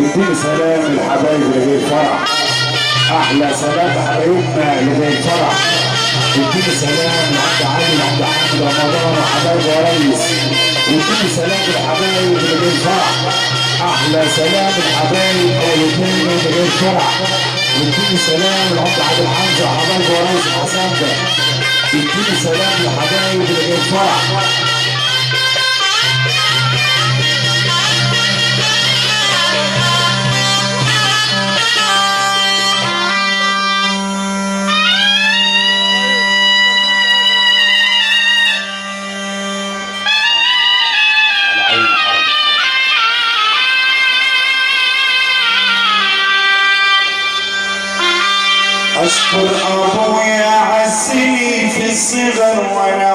اديني سلام الحبايب اللي جاي فرح أحلى سلام حبايبنا اللي جاي فرح اديني سلام لعبد علي لعبد حمد رمضان وحبايب وريس. اديني سلام الحبايب اللي جاي فرح أحلى سلام الحبايب اول اتنين اللي فرح اديني سلام لعبد عبد الحمزه وحبايب حسن ده اديني سلام لحبايب اللي جاي فرح أشكر أبويا عزني في الصغر وأنا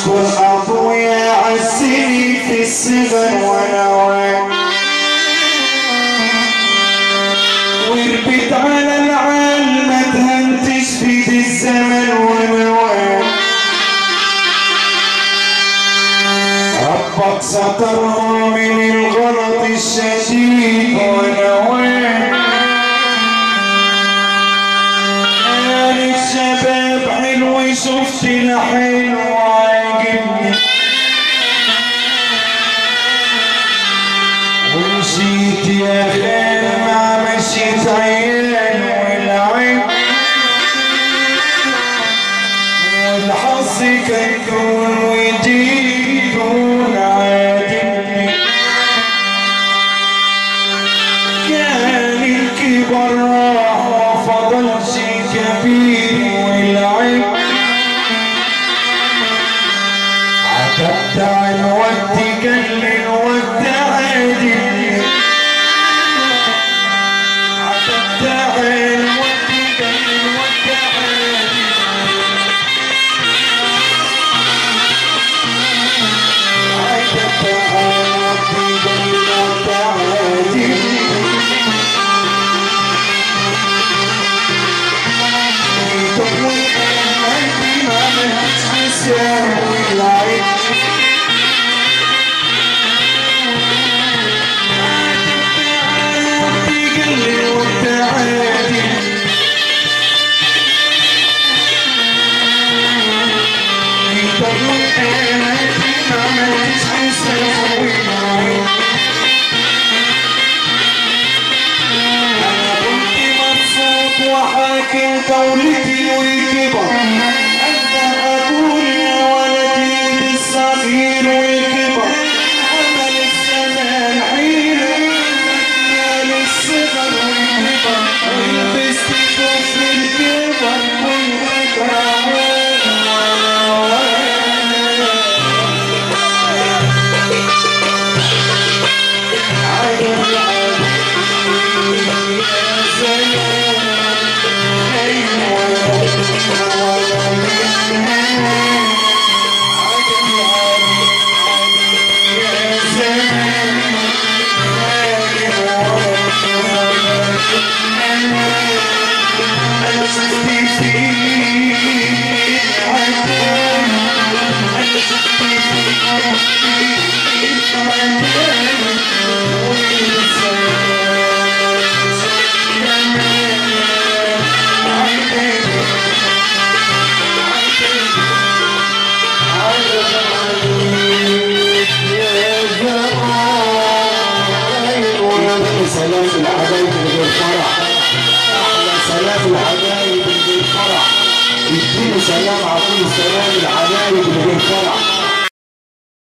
أشكر أبويا عزني في وأنا واعي وربيت على العال ما تهنتش في الزمن وأنا واعي ربك سترها من الغلط الشديد كان الشباب حلو شفت الحلو Lord. سلام الحبايب اللي جاي فرح أحلى سلام الحبايب اللي جاي فرح اديني سلام عظيم سلام الحبايب اللي جاي فرح